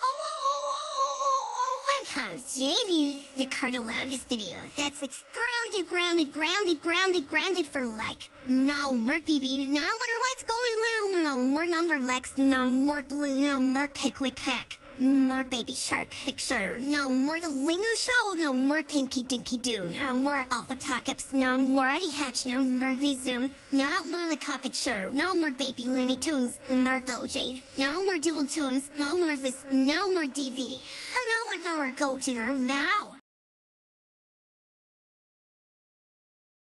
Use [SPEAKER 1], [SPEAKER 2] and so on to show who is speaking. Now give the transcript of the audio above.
[SPEAKER 1] Oh, Jamie, the Colonel video. That's like grounded, grounded, grounded, grounded, grounded for like no more BB, no more what's going on, no more number Lex, no more blue, no more pickwick pack. More baby shark picture, no more the Linger show, no more Pinky Dinky Doo, no more Alpha Talkups, no more Eddie Hatch, no more Zoom, no more the Cocket Show, no more Baby Looney Tunes, no more Jade, no more Dual Tunes, no more this, no more DVD, no more Go To now.